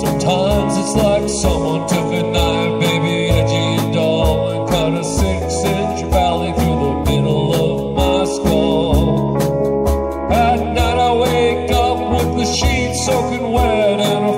Sometimes it's like someone took a knife. the sheets soaking wet and